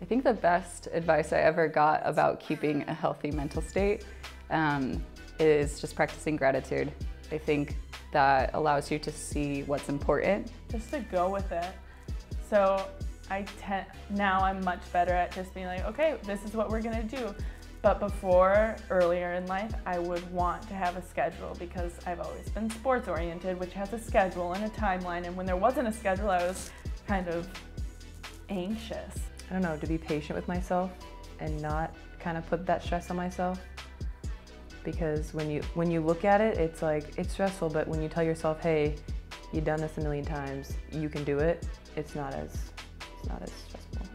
I think the best advice I ever got about keeping a healthy mental state um, is just practicing gratitude. I think that allows you to see what's important. Just to go with it. So I now I'm much better at just being like, okay, this is what we're gonna do. But before, earlier in life, I would want to have a schedule because I've always been sports oriented, which has a schedule and a timeline. And when there wasn't a schedule, I was kind of anxious. I don't know, to be patient with myself and not kind of put that stress on myself. Because when you when you look at it, it's like it's stressful, but when you tell yourself, "Hey, you've done this a million times, you can do it," it's not as it's not as stressful.